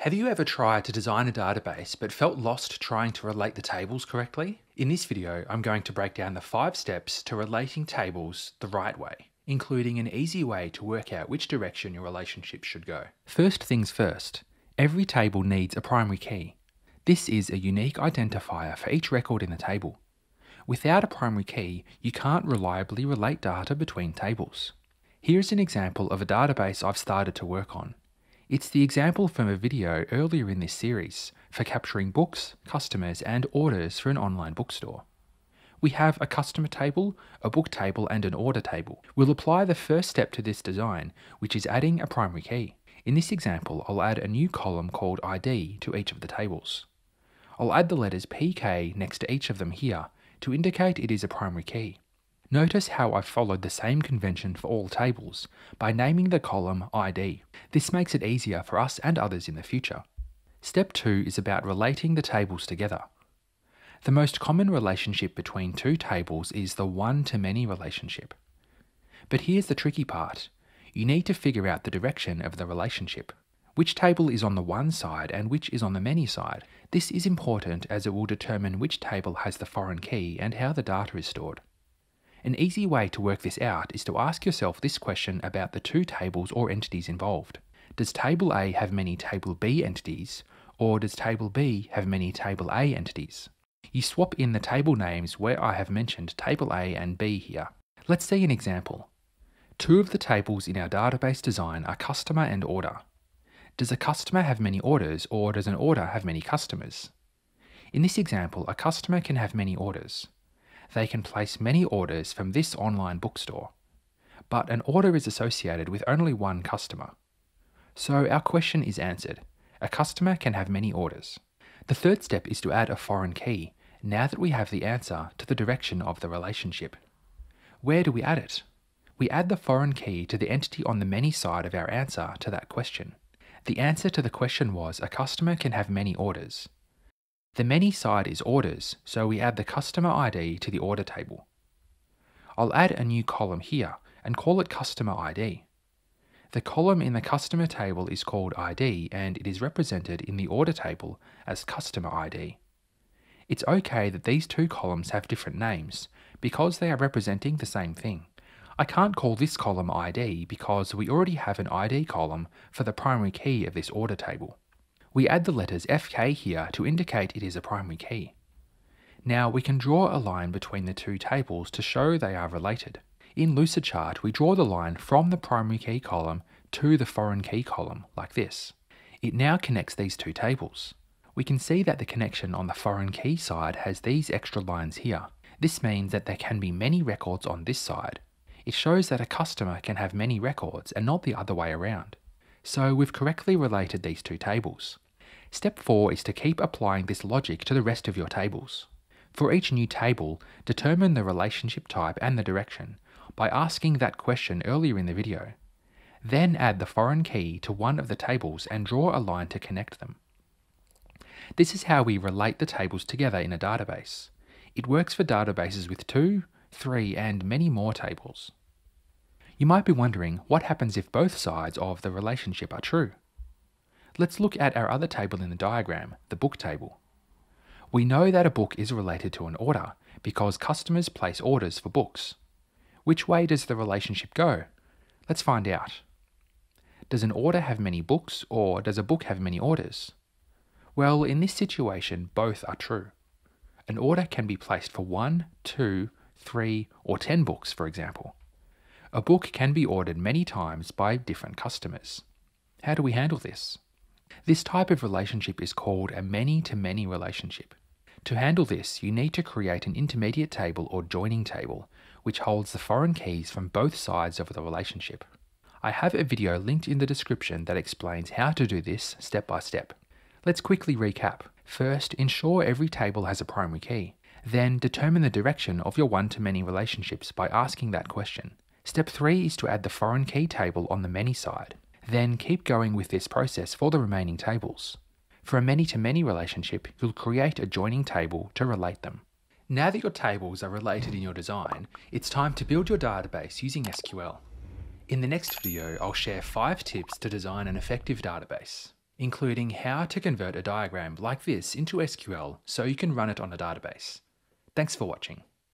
Have you ever tried to design a database but felt lost trying to relate the tables correctly? In this video, I'm going to break down the five steps to relating tables the right way, including an easy way to work out which direction your relationship should go. First things first, every table needs a primary key. This is a unique identifier for each record in the table. Without a primary key, you can't reliably relate data between tables. Here's an example of a database I've started to work on. It's the example from a video earlier in this series for capturing books, customers, and orders for an online bookstore. We have a customer table, a book table, and an order table. We'll apply the first step to this design, which is adding a primary key. In this example, I'll add a new column called ID to each of the tables. I'll add the letters PK next to each of them here to indicate it is a primary key. Notice how I've followed the same convention for all tables by naming the column ID. This makes it easier for us and others in the future. Step 2 is about relating the tables together. The most common relationship between two tables is the one-to-many relationship. But here's the tricky part. You need to figure out the direction of the relationship. Which table is on the one side and which is on the many side? This is important as it will determine which table has the foreign key and how the data is stored. An easy way to work this out is to ask yourself this question about the two tables or entities involved. Does Table A have many Table B entities, or does Table B have many Table A entities? You swap in the table names where I have mentioned Table A and B here. Let's see an example. Two of the tables in our database design are customer and order. Does a customer have many orders, or does an order have many customers? In this example, a customer can have many orders they can place many orders from this online bookstore. But an order is associated with only one customer. So our question is answered. A customer can have many orders. The third step is to add a foreign key, now that we have the answer to the direction of the relationship. Where do we add it? We add the foreign key to the entity on the many side of our answer to that question. The answer to the question was a customer can have many orders. The many side is orders, so we add the customer ID to the order table. I'll add a new column here and call it customer ID. The column in the customer table is called ID and it is represented in the order table as customer ID. It's okay that these two columns have different names because they are representing the same thing. I can't call this column ID because we already have an ID column for the primary key of this order table. We add the letters FK here to indicate it is a primary key. Now we can draw a line between the two tables to show they are related. In Lucidchart, we draw the line from the primary key column to the foreign key column, like this. It now connects these two tables. We can see that the connection on the foreign key side has these extra lines here. This means that there can be many records on this side. It shows that a customer can have many records and not the other way around. So we've correctly related these two tables. Step 4 is to keep applying this logic to the rest of your tables. For each new table, determine the relationship type and the direction by asking that question earlier in the video. Then add the foreign key to one of the tables and draw a line to connect them. This is how we relate the tables together in a database. It works for databases with two, three, and many more tables. You might be wondering what happens if both sides of the relationship are true. Let's look at our other table in the diagram, the book table. We know that a book is related to an order because customers place orders for books. Which way does the relationship go? Let's find out. Does an order have many books or does a book have many orders? Well, in this situation, both are true. An order can be placed for one, two, three, or ten books, for example. A book can be ordered many times by different customers. How do we handle this? This type of relationship is called a many-to-many relationship. To handle this, you need to create an intermediate table or joining table, which holds the foreign keys from both sides of the relationship. I have a video linked in the description that explains how to do this step by step. Let's quickly recap. First, ensure every table has a primary key. Then, determine the direction of your one-to-many relationships by asking that question. Step 3 is to add the foreign key table on the many side. Then keep going with this process for the remaining tables. For a many-to-many relationship, you'll create a joining table to relate them. Now that your tables are related in your design, it's time to build your database using SQL. In the next video, I'll share 5 tips to design an effective database. including how to convert a diagram like this into SQL so you can run it on a database. Thanks for watching.